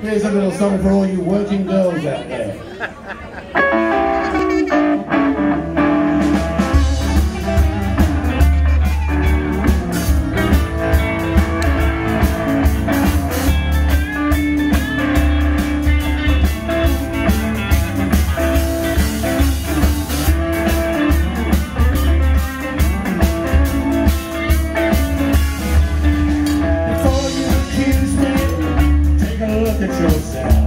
Here's a little song for all you working girls out there. Joe said.